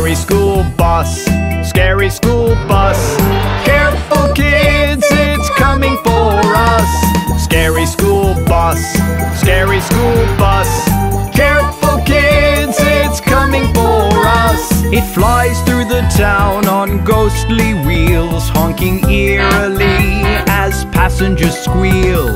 Scary school bus, scary school bus. Careful kids, it's coming for us. Scary school bus, scary school bus. Careful kids, it's coming for us. It flies through the town on ghostly wheels, honking eerily as passengers squeal.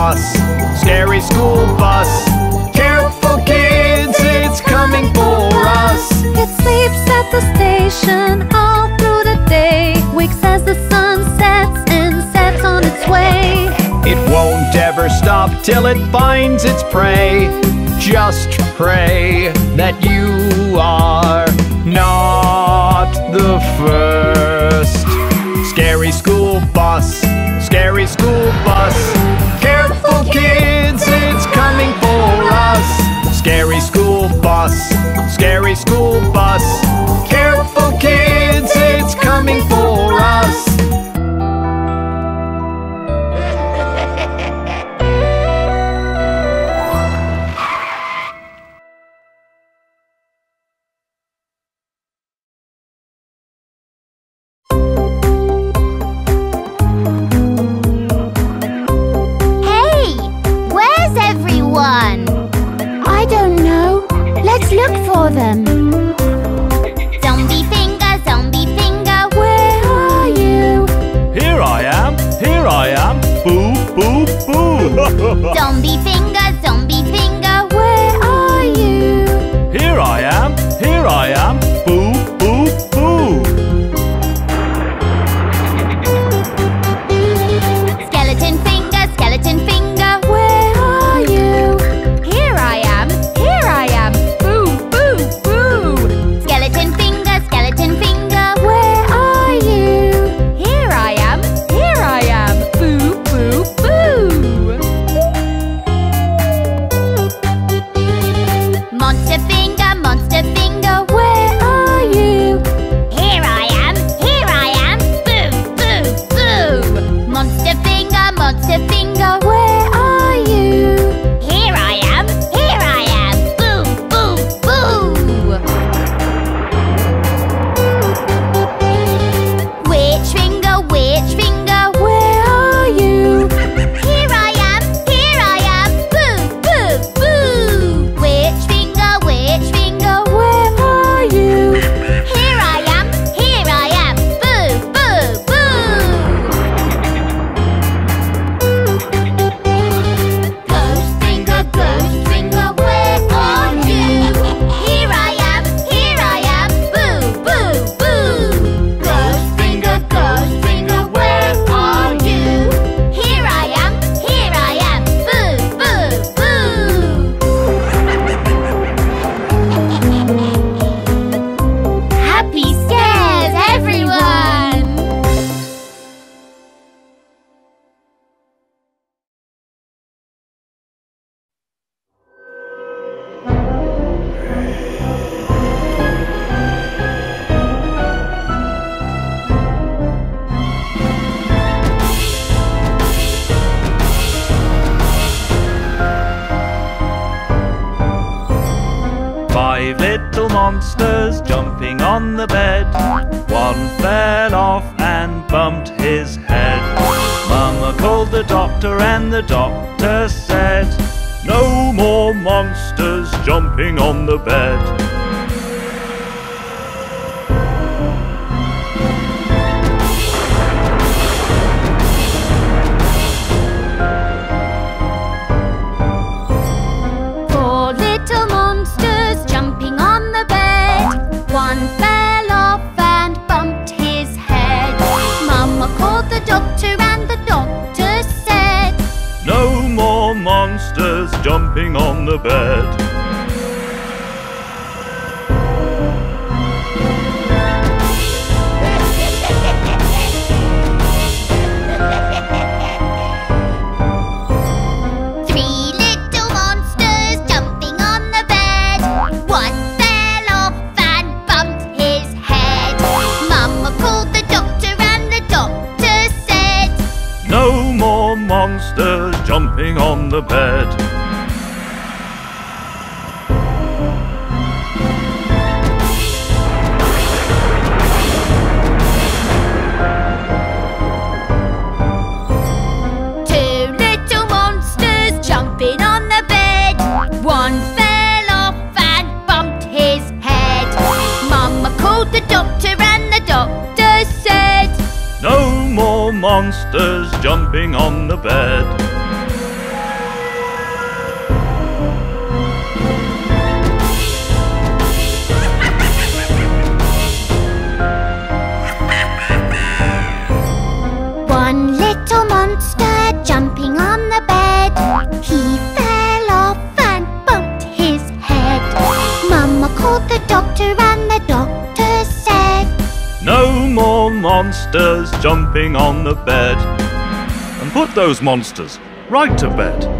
boss. Scary school bus. Careful kids, it's coming for us. It sleeps at the station all through the day. Wakes as the sun sets and sets on its way. It won't ever stop till it finds its prey. Just pray that you are not the first. Scary school bus, scary school bus. scary school bus. Monsters jumping on the bed. Monsters jumping on the bed. And put those monsters right to bed.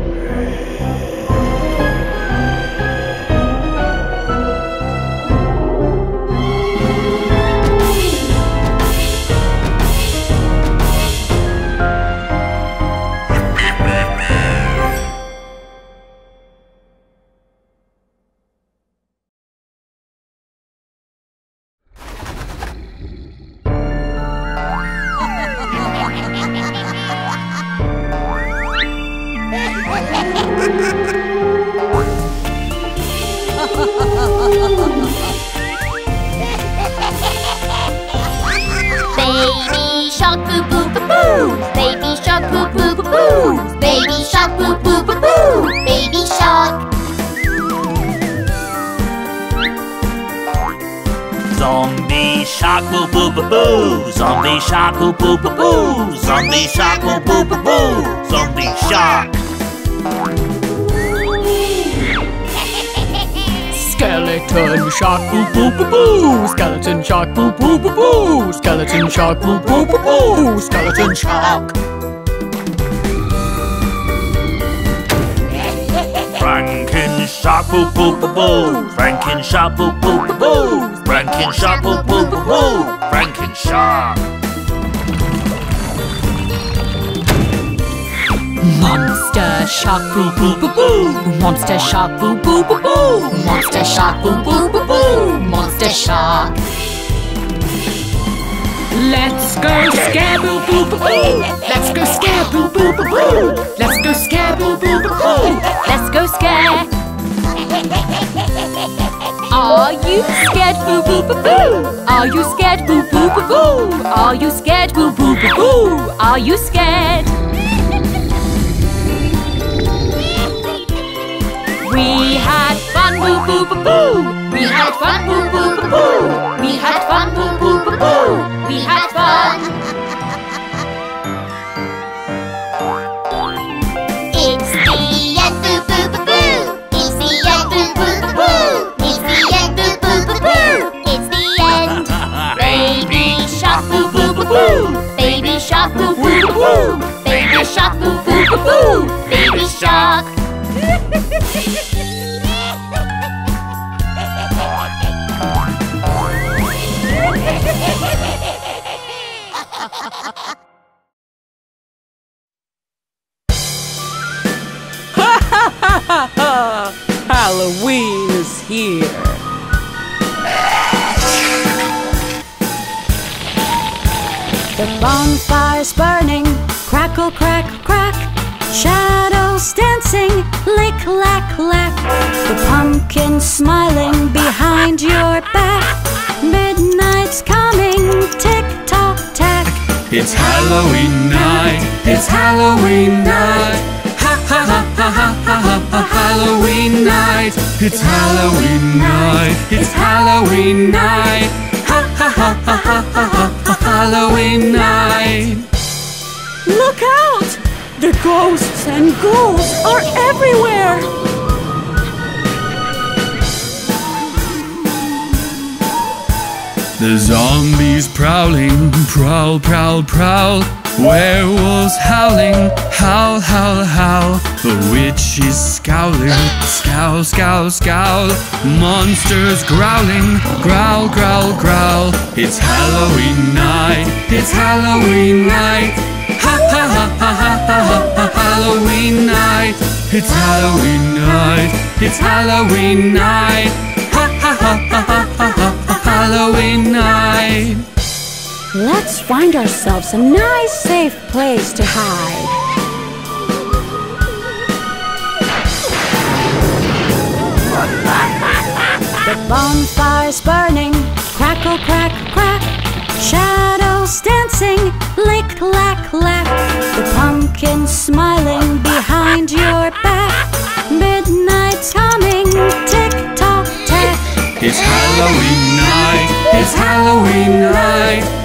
Shark boo boo boo boo. Skeleton shark. Franken shark boo boo boo boo. Franken shark boo boo boo boo. Franken shark boo boo boo boo. Franken shark. Monster shark boo boo boo boo. Monster shark boo boo boo boo. Monster shark boo boo boo boo. Monster shark. Let's go scare boo boo boo. Let's go scare boo boo boo. Let's go scare boo boo boo boo. Let's go scare. Are you scared boo boo boo boo? Are you scared boo boo boo boo? Are you scared boo boo boo boo? Are you scared? We had fun, boo boo boo boo. We had fun, boo boo boo boo. We had fun, boo boo boo boo. We had fun. It's the end boo boo boo. It's the end boo boo boo. It's the end boo boo boo. It's the end. Baby shark boo boo boo. Baby shark boo boo boo. Baby shark boo boo boo boo. Baby shark. Halloween is here. The bonfire's burning, crackle, crack, crack. Shadows dancing, lick, lack, lack. The pumpkin smiling behind your back. Midnight's coming, tick tock tack. It's Halloween night. It's Halloween night. Ha ha ha ha ha ha ha ha Halloween night. It's Halloween night. It's Halloween night. Ha ha ha ha ha ha ha Halloween night. Look out! The ghosts and ghouls are everywhere. The zombies prowling, prowl, prowl, prowl. Werewolves howling, howl, howl, howl. The witch is scowling, scowl, scowl, scowl. Monsters growling, growl, growl, growl. It's Halloween night, it's Halloween night. Ha ha ha ha ha ha ha Halloween night. It's Halloween night, it's Halloween night. Ha ha ha ha ha ha ha Halloween night. Let's find ourselves a nice, safe place to hide. The bonfire's burning, crackle, oh, crack, crack. Shadows dancing, lick, lack, lack. The pumpkin's smiling behind your back. Midnight's humming, tick tock, tack. It's Halloween night, it's Halloween night.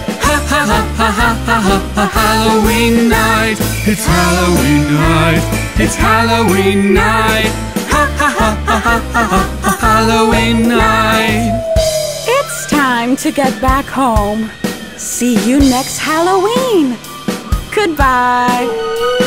Ha ha ha ha ha ha ha ha Halloween night. It's Halloween night, it's Halloween night. Ha ha ha ha ha ha Halloween night. It's time to get back home. See you next Halloween. Goodbye.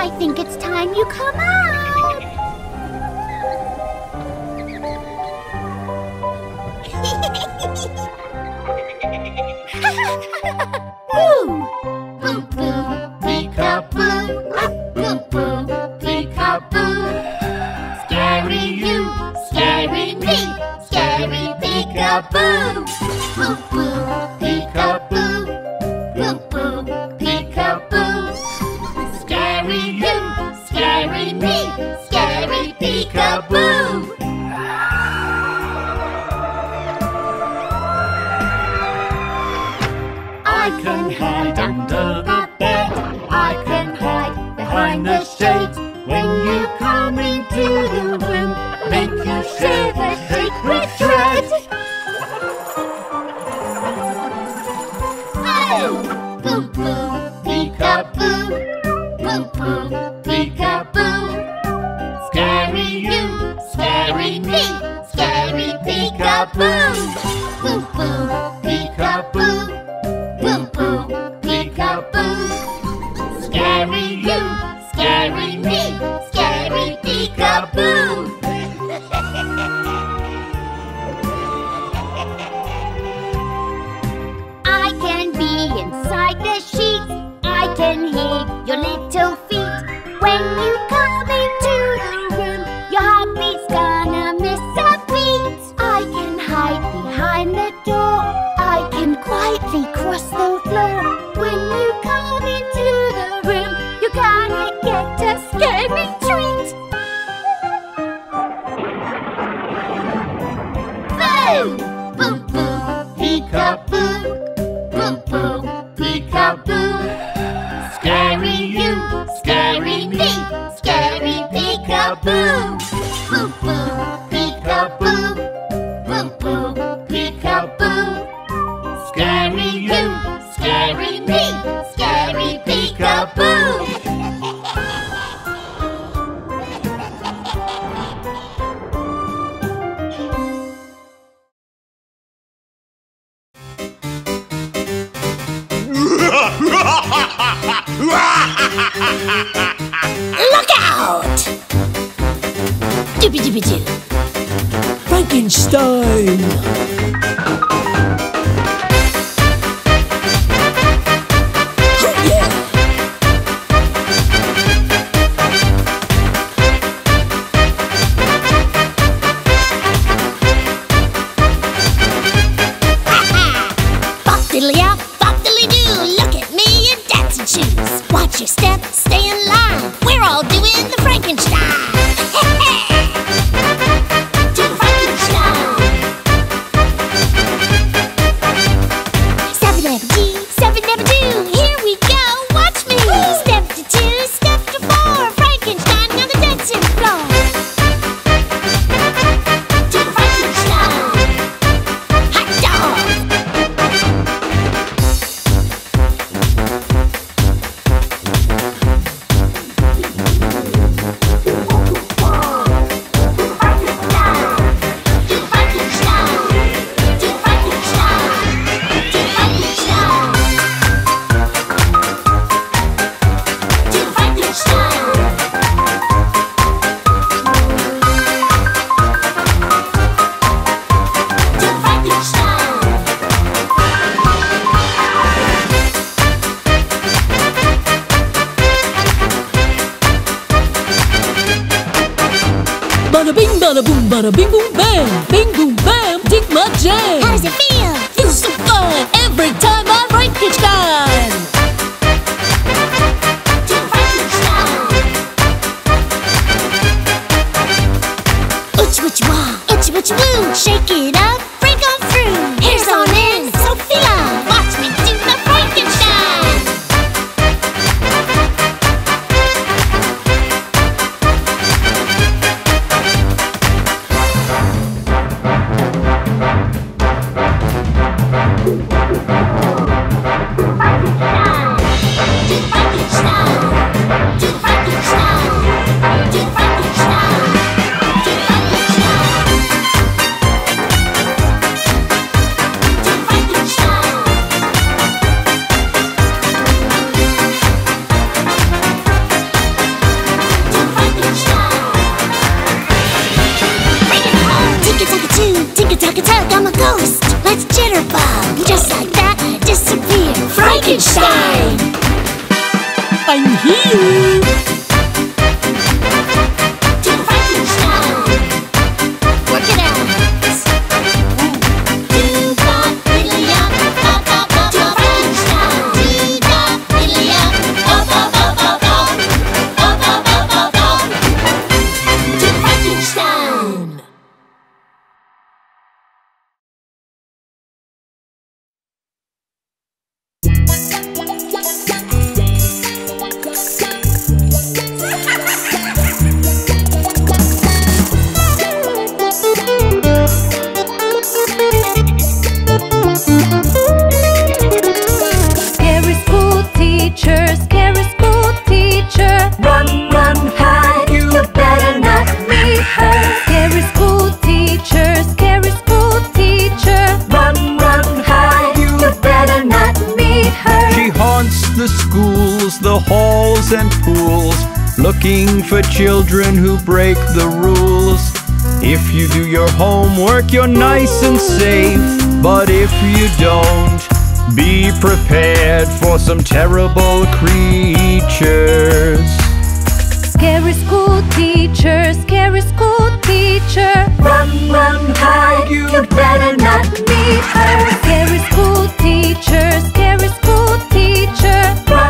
I think it's time you come out. Shake it up, your homework, you're nice and safe. But if you don't, be prepared for some terrible creatures. Scary school teacher, scary school teacher. Run, run, hide, you better not Meet her. Scary school teacher, scary school teacher. Run, run,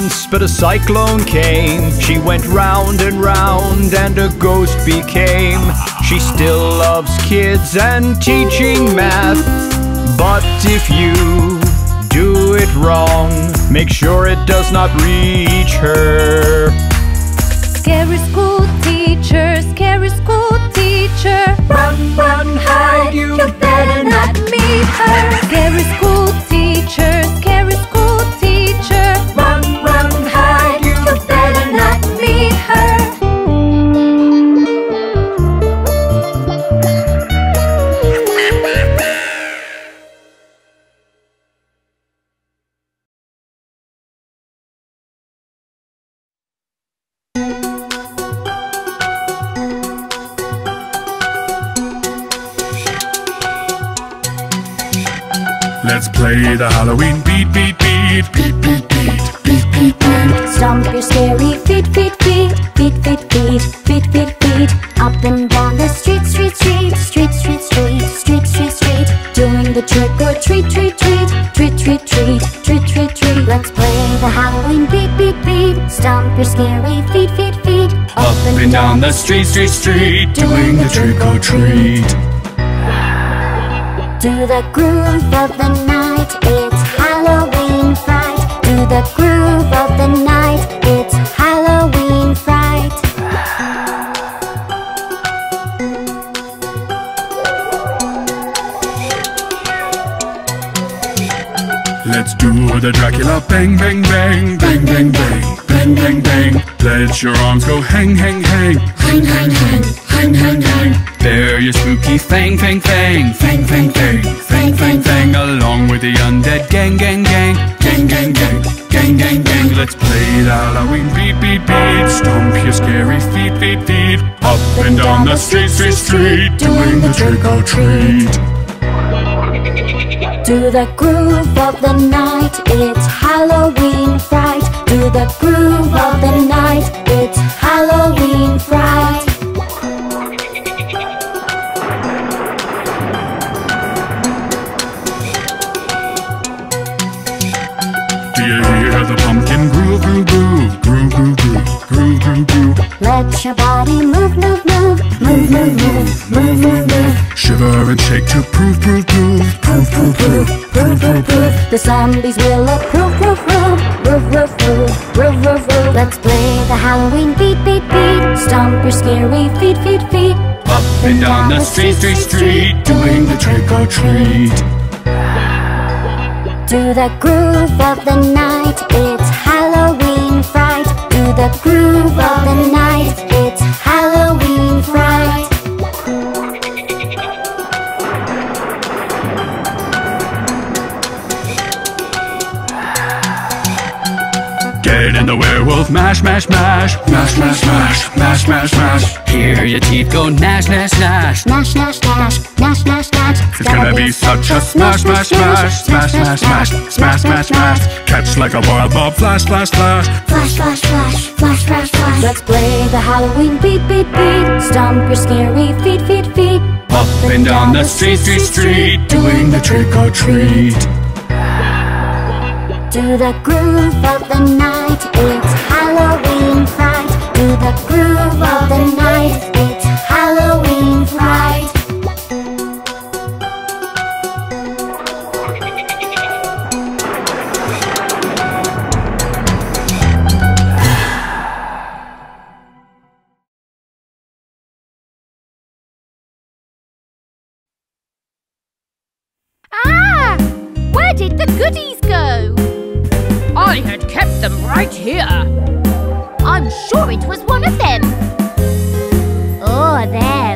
once, but a cyclone came. She went round and round, and a ghost became. She still loves kids and teaching math. But if you do it wrong, make sure it does not reach her. Scary school teacher, scary school teacher. Run, run, hide, you better not Meet her. Scary Let's play the Halloween beat, beat, beat, beat, beat, beat, beat, beat, beat. Stomp your scary feet, feet, feet, feet, feet, feet, feet, feet, feet. Up and down the street, street, street, street, street, street, street, street, street. Doing the trick or treat, treat, treat, treat, treat, treat, treat, treat, treat. Let's play the Halloween beat, beat, beat. Stomp your scary feet, feet, feet. Up and down the street, street, street, doing the trick or treat. To the groove of the night, it's Halloween fright. To the groove of the night, it's Halloween fright. Let's do the Dracula bang, bang, bang, bang, bang, bang, bang, bang, bang. Let your arms go hang, hang, hang, hang, hang, hang, hang, hang, hang. There Hear your spooky fang, fang, fang, fang, fang, fang, Bang, bang, bang, along with the undead gang, gang, gang. Gang, gang, gang, gang, gang, gang. Let's play Halloween, beat, beat, beat. Stomp your scary feet, feet, feet. Up and down the street, street, street. Doing the trick or treat. Do the groove of the night, it's Halloween fright. Do the groove of the night, it's Halloween fright. Let your body move, move, move, move, move, move, move, move, move. Shiver and shake to prove, prove, prove, prove, prove, prove, prove, prove, prove. The zombies will approve, prove, prove, prove, prove, prove, prove, prove, prove. Let's play the Halloween beat, beat, beat. Stomp your scary feet, feet, feet. Up and down the street, street, street, doing the trick or treat. To the groove of the night, it's Halloween the groove of the night, it's Halloween fright. both mash, mash, mash. Mash, mash, mash, mash, mash, mash. Hear your teeth go gnash, gnash, gnash. Gnash, gnash, gnash, gnash, gnash, gnash. It's gonna be such a smash, smash, smash. Smash, smash, smash, smash, smash, smash. Catch like a wild ball, flash, flash, flash. Flash, flash, flash, flash, flash, flash. Let's play the Halloween beat, beat, beat. Stomp your scary feet, feet, feet. Up and down the street, street, street. Doing the trick or treat. Do the groove of the night. Halloween fright. To the groove of the night, it's Halloween fright. Ah! Where did the goodies go? I had kept them right here. I'm sure it was one of them. Oh, or them.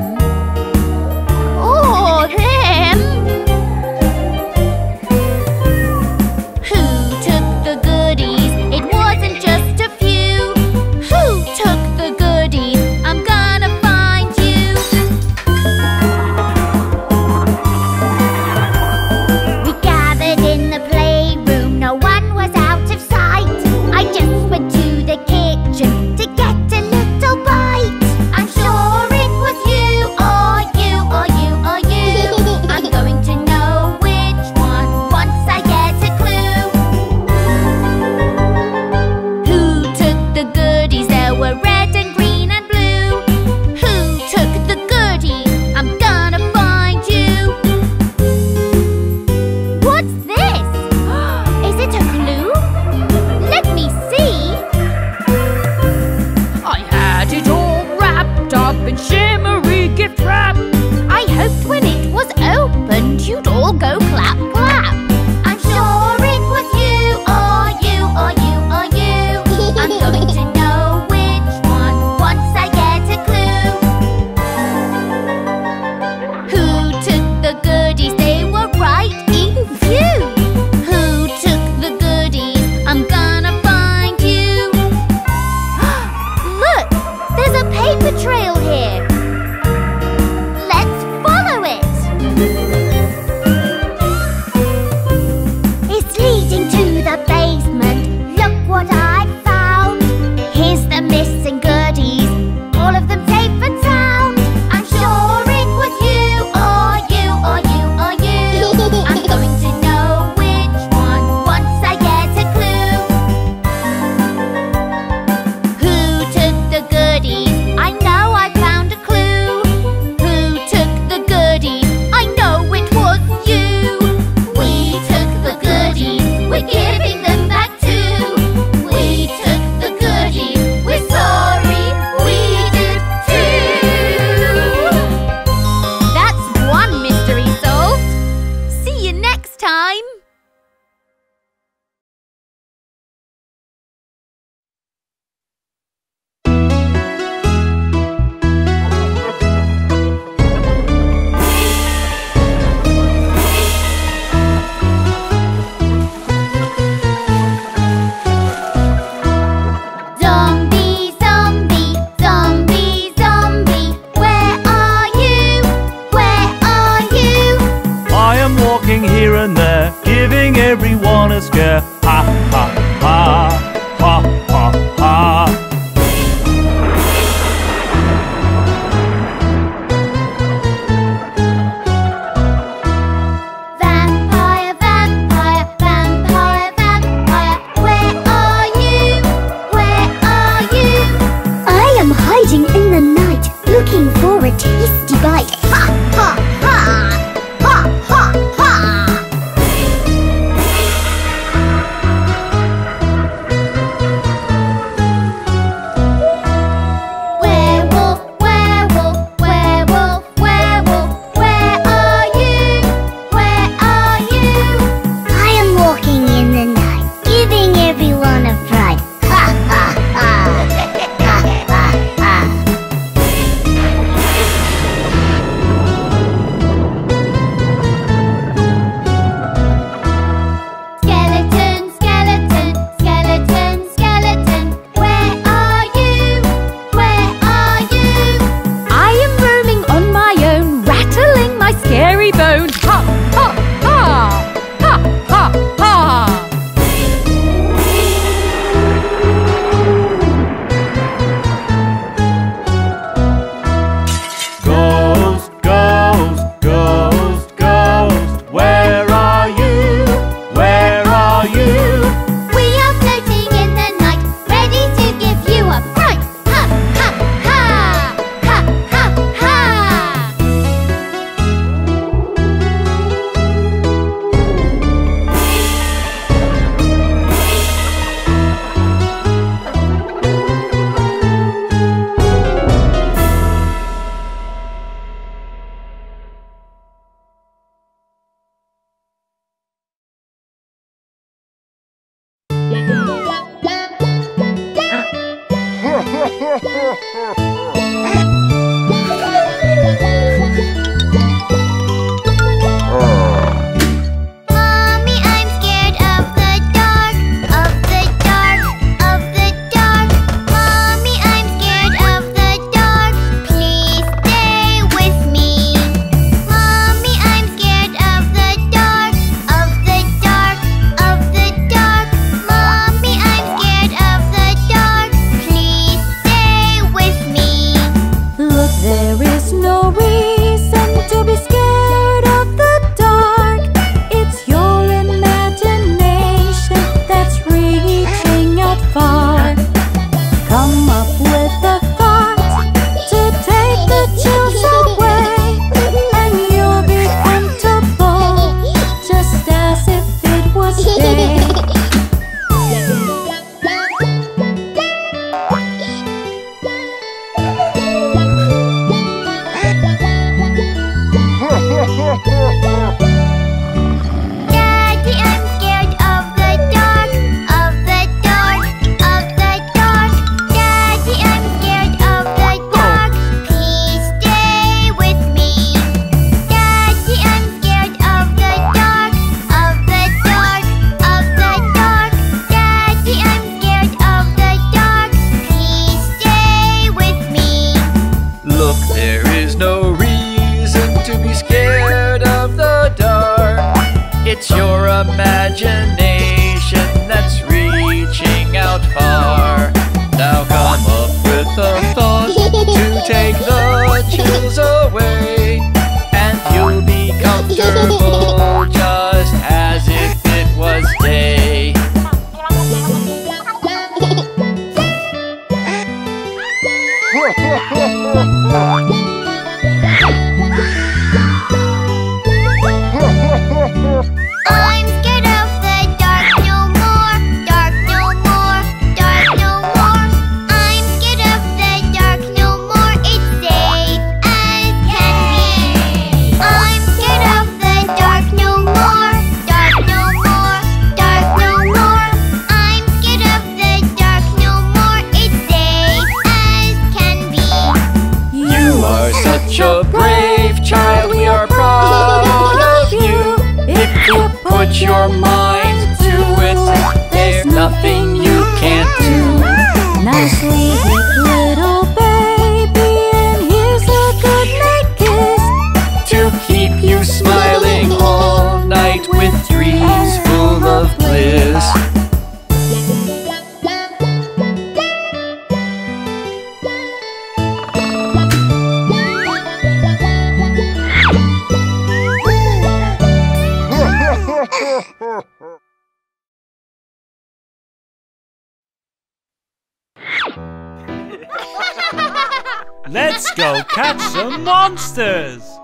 Monsters!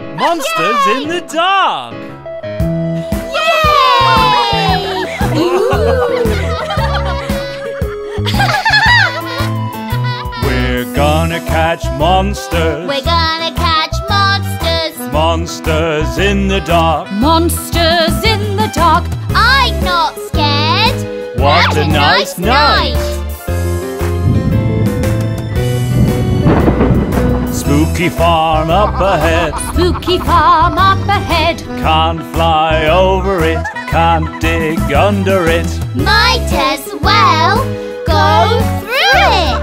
Monsters in the dark! We're gonna catch monsters! We're gonna catch monsters. Monsters in the dark! Monsters in the dark. I'm not scared. What a nice night! Spooky farm up ahead. Spooky farm up ahead. Can't fly over it, can't dig under it. Might as well go through it.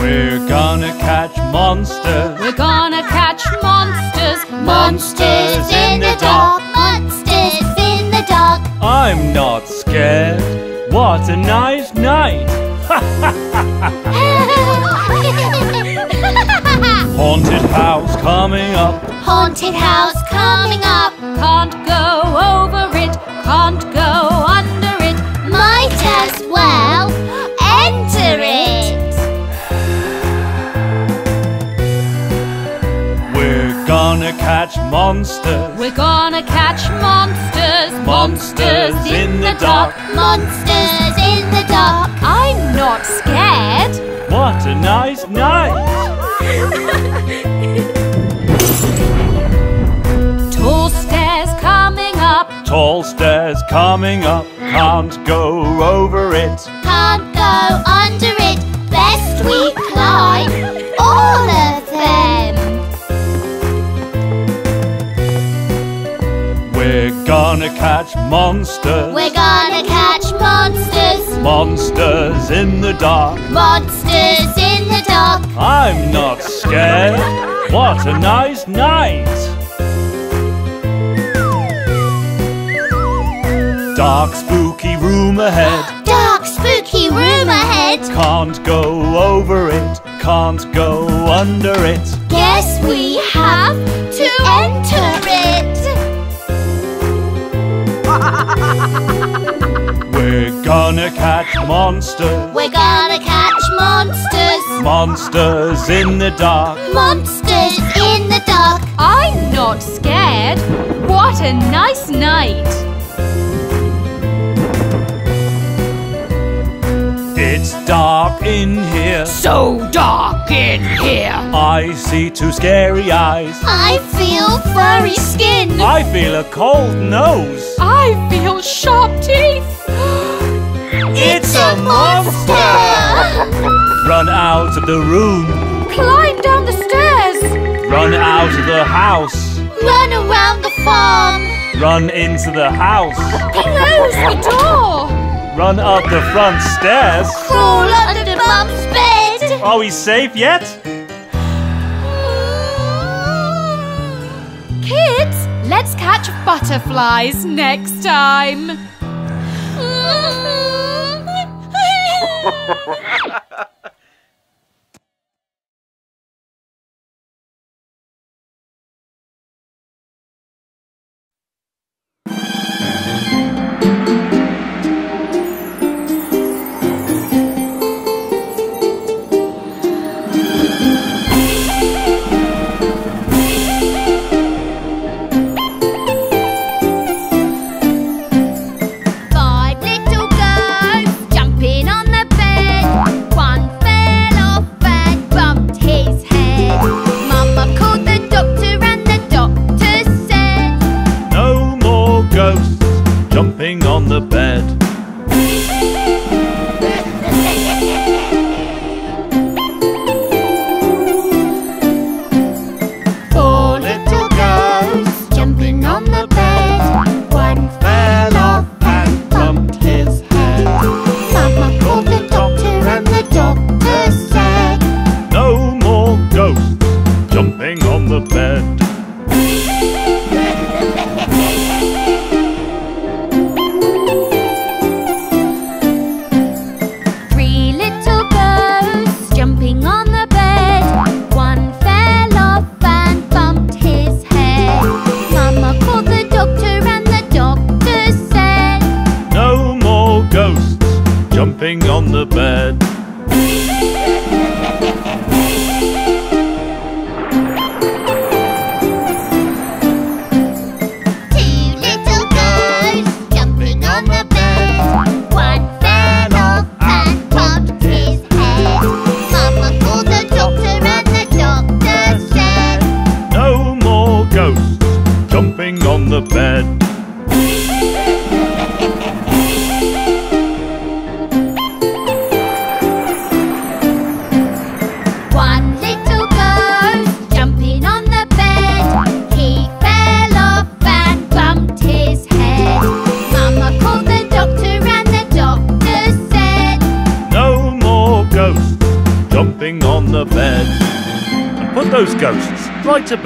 We're gonna catch monsters. We're gonna catch monsters. Monsters in the dark. Monsters in the dark. I'm not scared. What a nice night! Haunted house coming up. Haunted house coming up. Can't go over it. Can't go under it. Might as well enter it. We're gonna catch monsters. We're gonna catch monsters. Monsters in the dark. Monsters in the dark. Not scared. What a nice night! Tall stairs coming up. Tall stairs coming up. Can't go over it. Can't go under it. Best we climb all of them. We're gonna catch monsters. We're gonna catch monsters. Monsters in the dark. Monsters in the dark. I'm not scared. What a nice night! Dark, spooky room ahead. Dark, spooky room ahead. Can't go over it. Can't go under it. Guess we have to enter it. We're gonna catch monsters. We're gonna catch monsters. Monsters in the dark. Monsters in the dark. I'm not scared. What a nice night. It's dark in here. So dark in here. I see two scary eyes. I feel furry skin. I feel a cold nose. I feel sharp teeth. It's a monster! Run out of the room. Climb down the stairs. Run out of the house. Run around the farm. Run into the house. Close the door. Run up the front stairs. Crawl under Mum's bed. Are we safe yet? Kids, let's catch butterflies next time. Ha ha ha!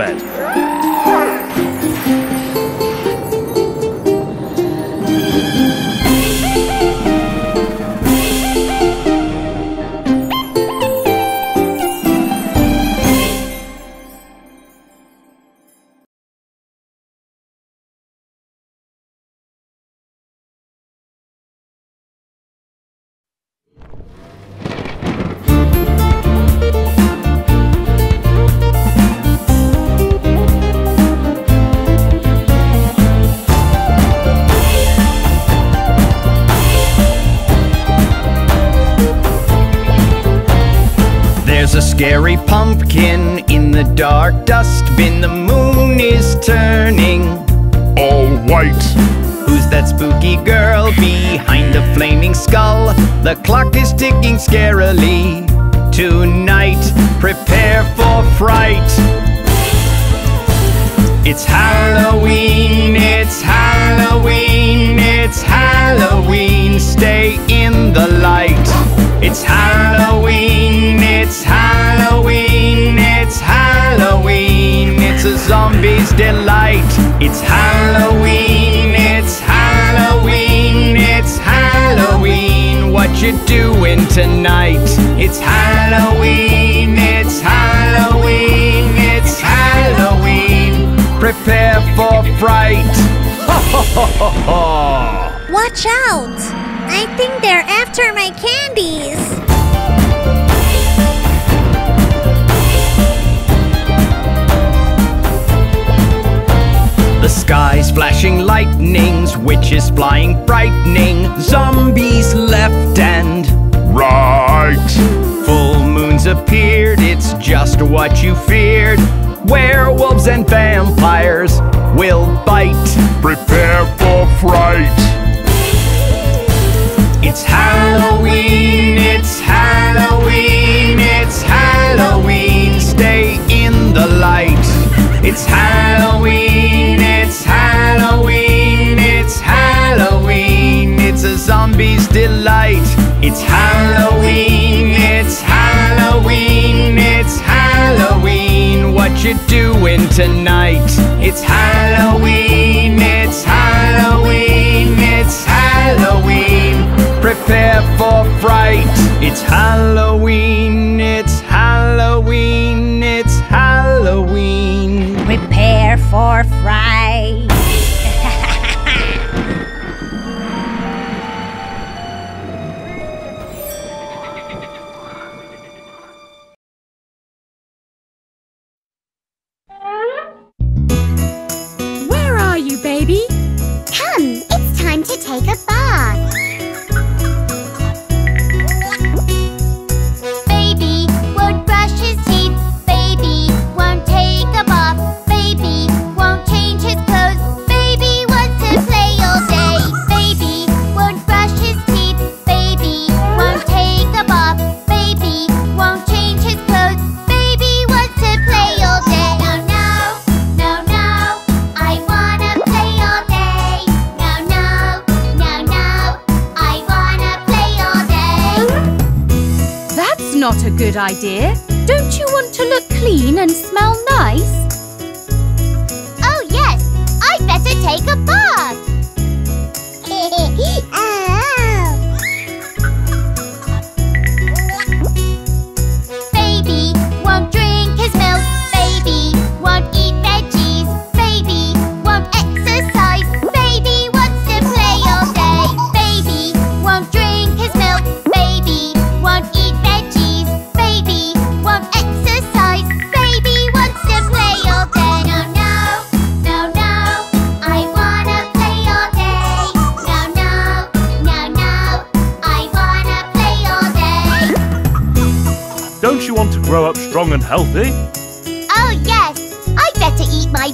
bet. in the It's Halloween, it's Halloween, it's Halloween. Prepare for fright. Watch out! I think they're after my candies. The sky's flashing lightnings, witches flying frightening, zombies left and right. Full moons appeared, it's just what you feared. Werewolves and vampires will bite. Prepare for fright. It's Halloween, it's Halloween, it's Halloween. Stay in the light. It's Halloween, it's Halloween, it's Halloween. It's a zombie's delight. It's Halloween, it's Halloween, it's Halloween. What you doing tonight? It's Halloween, it's Halloween, it's Halloween. Prepare for fright. It's Halloween, it's Halloween, it's Halloween. Prepare for fright. a good idea. Don't you want to look clean and smell nice? Oh yes, I'd better take a bath! strong and healthy. Oh, yes. I'd better eat my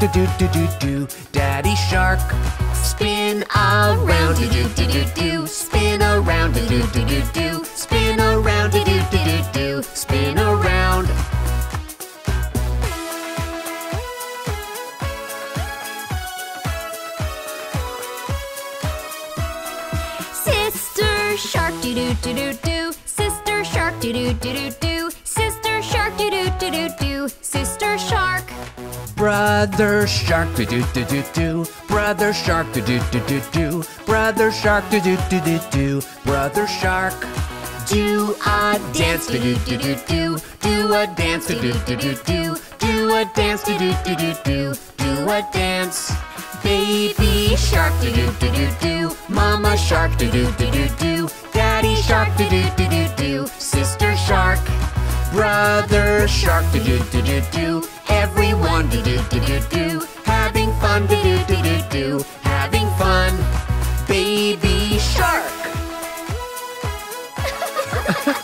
do do do do do. Daddy shark. Spin around do do do do do. Spin around do do do do do. Spin around do do do do do. Spin around. Sister shark do do do do do. Sister shark do do do do do. Brother shark do do do do do. Brother shark do do do do do. Brother shark do do do do do. Brother shark. Do a dance do do do do do. Do a dance do do do do do. Do a dance do do do do do. Do a dance. Baby shark do do do do do. Mama shark do do do do do. Daddy shark do do do do do. Sister shark. Brother shark do do do do do. Everyone do do do do do. Having fun do do do do do. Having fun. Baby shark.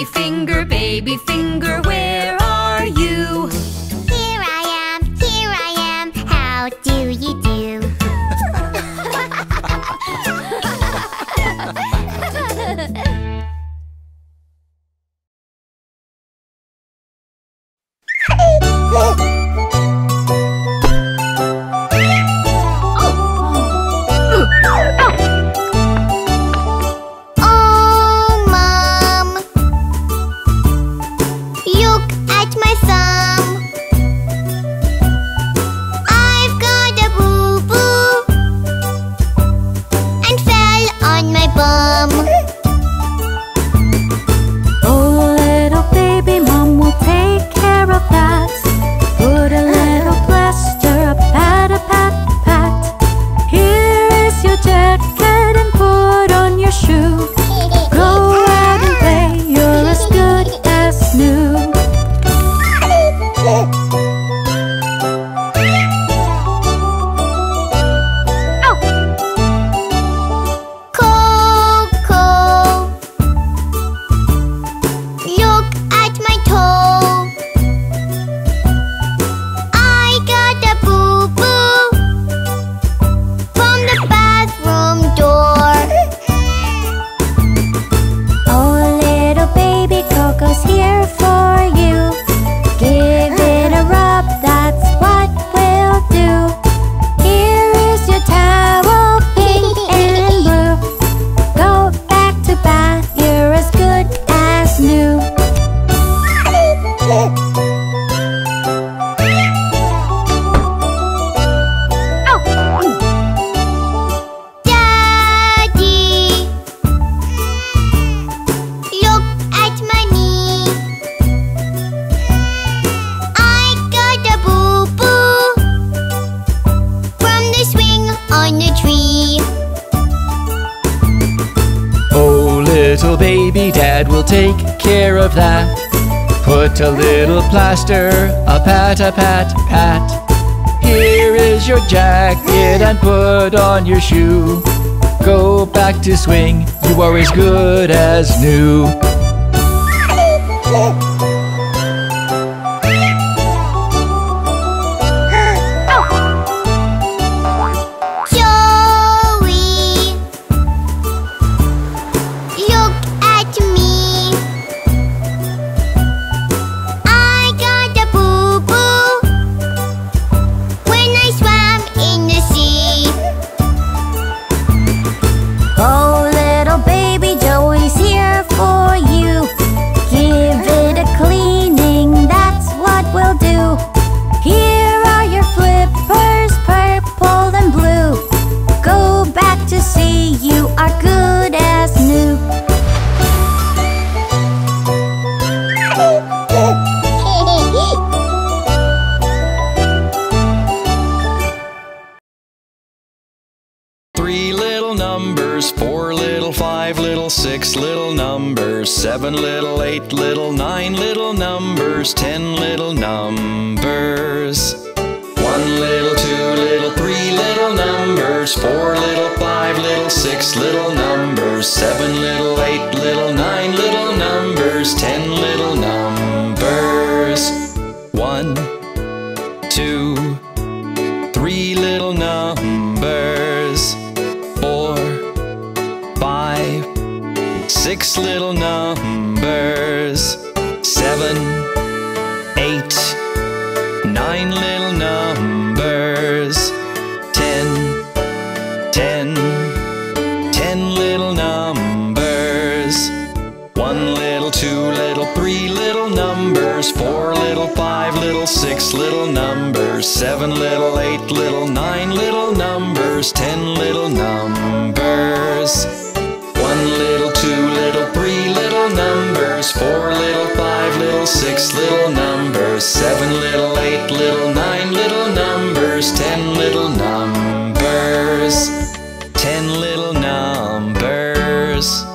Baby finger, baby finger, little baby, dad will take care of that. Put a little plaster, a pat, a pat, pat. Here is your jacket and put on your shoe. Go back to swing, you are as good as new. Little numbers. Seven little, eight little, nine little numbers. Ten little numbers. One little, two little, three little numbers. Four little, five little, six little numbers. Seven little, eight little, nine little numbers. Ten little numbers. Ten little numbers.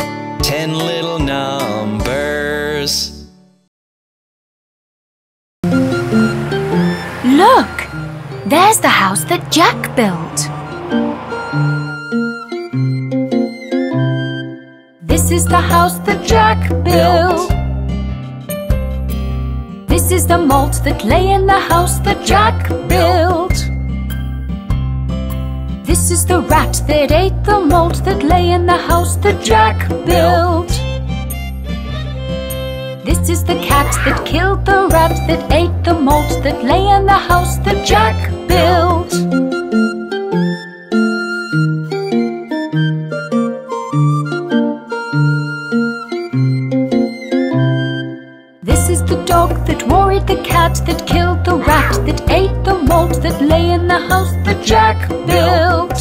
There's the house that Jack built. This is the house that Jack built. This is the malt that lay in the house that Jack built. This is the rat that ate the malt that lay in the house that Jack built. This is the cat that killed the rat that ate the malt that lay in the house that Jack built. This is the dog that worried the cat that killed the rat that ate the malt that lay in the house that Jack built.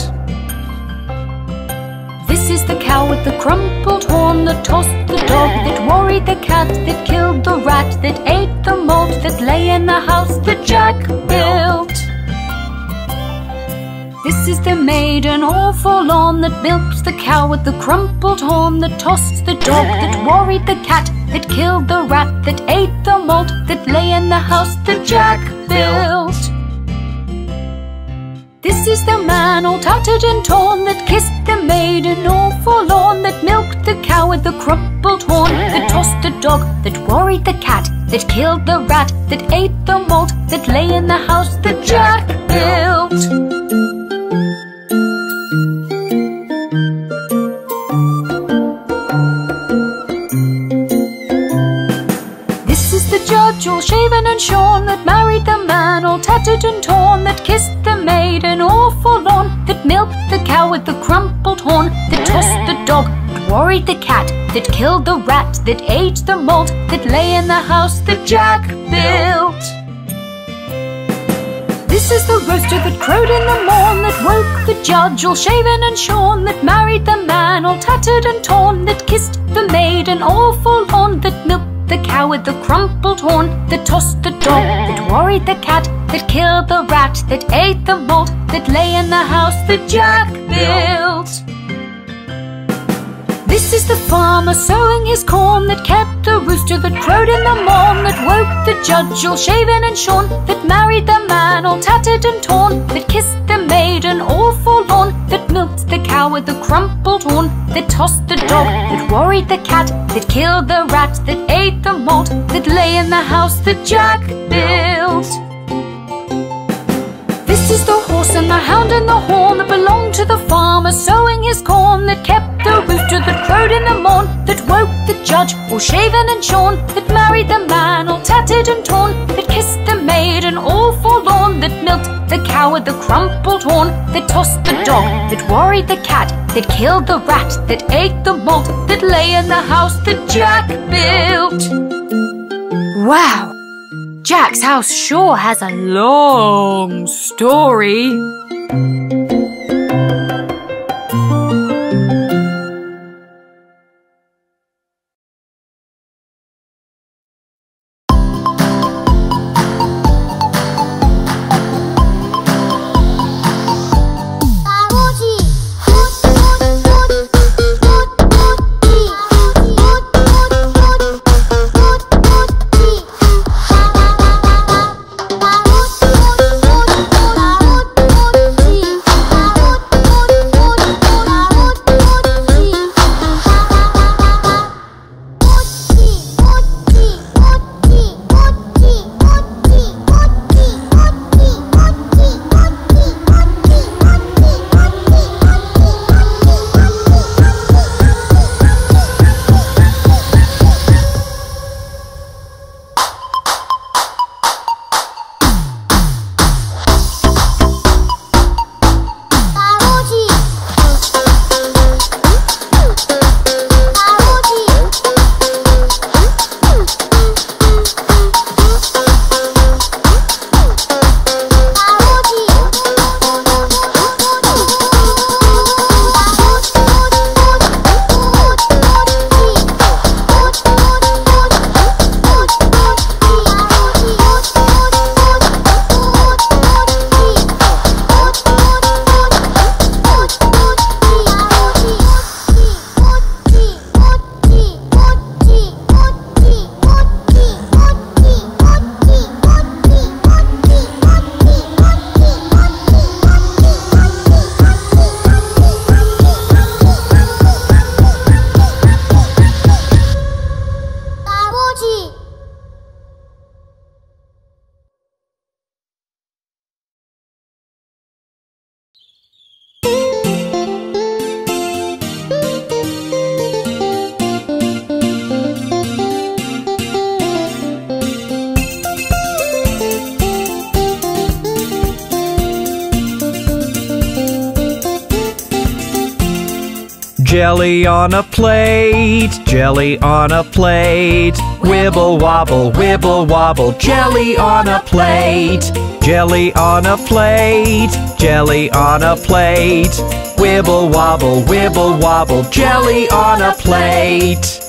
This is the cow with the crumpled horn that tossed dog that worried the cat that killed the rat that ate the malt that lay in the house that Jack built. This is the maiden all forlorn that milks the cow with the crumpled horn that tossed the dog that worried the cat that killed the rat that ate the malt that lay in the house that Jack built. This is the man all tattered and torn that kissed the maiden all forlorn that milked the cow with the crumpled horn that tossed the dog that worried the cat that killed the rat that ate the malt that lay in the house that Jack built. This is the judge all shaven and shorn that married the man all tattered and torn that kissed the an awful forlorn that milked the cow with the crumpled horn that tossed the dog that worried the cat that killed the rat that ate the malt that lay in the house that Jack built. This is the rooster that crowed in the morn that woke the judge all shaven and shorn that married the man all tattered and torn that kissed the maid maiden all forlorn that milked the cow with the crumpled horn that tossed the dog that worried the cat that killed the rat that ate the malt that lay in the house that Jack built. This is the farmer sowing his corn that kept the rooster that crowed in the morn that woke the judge all shaven and shorn that married the man all tattered and torn that kissed the maiden all forlorn that milked the cow with the crumpled horn that tossed the dog that worried the cat that killed the rat that ate the malt that lay in the house that Jack built. Is the horse and the hound and the horn that belonged to the farmer sowing his corn that kept the rooster that crowed in the morn that woke the judge all shaven and shorn that married the man all tattered and torn that kissed the maiden all forlorn that milked the cow with the crumpled horn that tossed the dog that worried the cat that killed the rat that ate the malt that lay in the house that Jack built. Wow! Jack's house sure has a long story. Jelly on a plate, jelly on a plate. Wibble wobble, wibble wobble, jelly on a plate. Jelly on a plate, jelly on a plate. Wibble wobble, wibble wobble, jelly on a plate.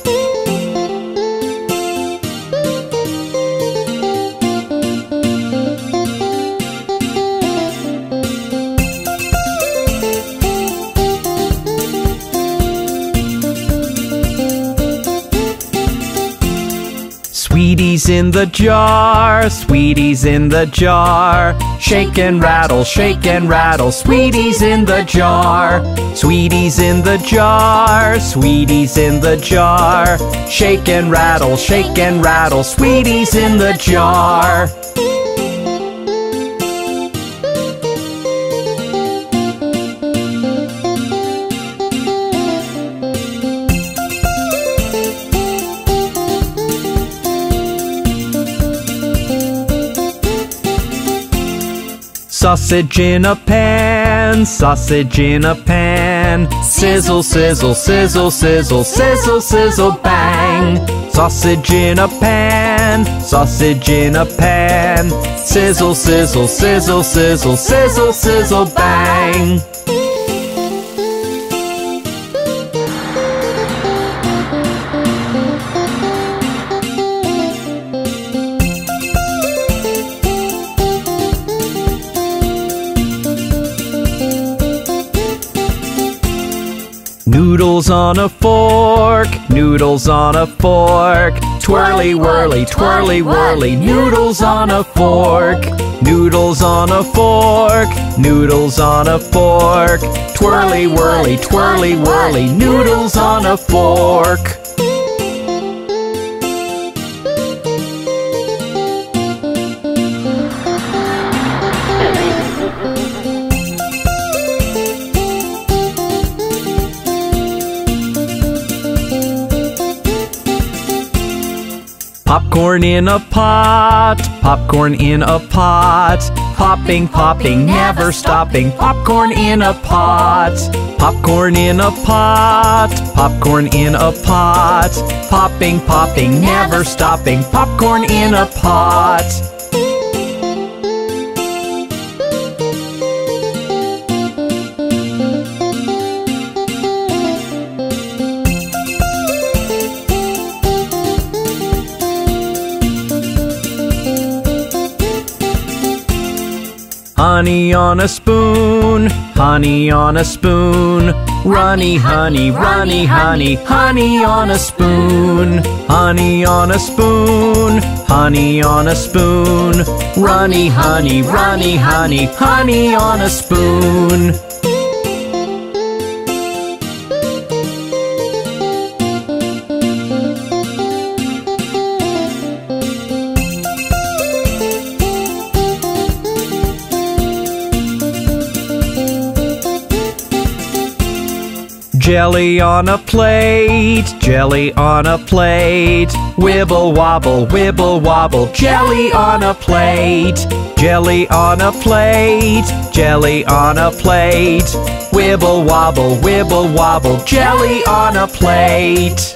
Sweeties in the jar, sweeties in the jar. Shake and rattle, shake and rattle, sweeties in the jar. Sweeties in the jar, sweeties in the jar. Shake and rattle, shake and rattle, sweeties in the jar. Sausage in a pan, sausage in a pan. Sizzle, sizzle, sizzle, sizzle, sizzle, sizzle, bang. Sausage in a pan, sausage in a pan. Sizzle, sizzle, sizzle, sizzle, sizzle, sizzle, bang. Noodles on a fork, noodles on a fork. Twirly whirly, twirly whirly, noodles on a fork. Noodles on a fork, noodles on a fork. Twirly whirly, twirly whirly, noodles on a fork. Popcorn in a pot, popcorn in a pot. Popping, popping, never stopping. Popcorn in a pot. Popcorn in a pot, popcorn in a pot. Popping, popping, never stopping. Popcorn in a pot. Honey on a spoon, honey on a spoon. Runny honey, runny honey, honey on a spoon. Honey on a spoon, honey on a spoon. Runny honey, runny honey, honey on a spoon. Jelly on a plate, jelly on a plate. Wibble wobble, wibble wobble, jelly on a plate. Jelly on a plate, jelly on a plate. Wibble wobble, wibble wobble, jelly on a plate.